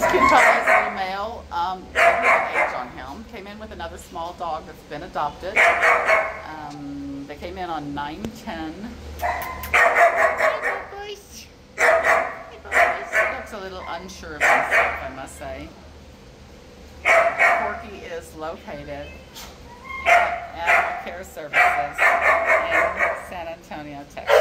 This kid puppy is a little male. Um, don't age on him. Came in with another small dog that's been adopted. Um, they came in on 910. Looks a little unsure of himself, I must say. Corky is located at Animal Care Services in San Antonio, Texas.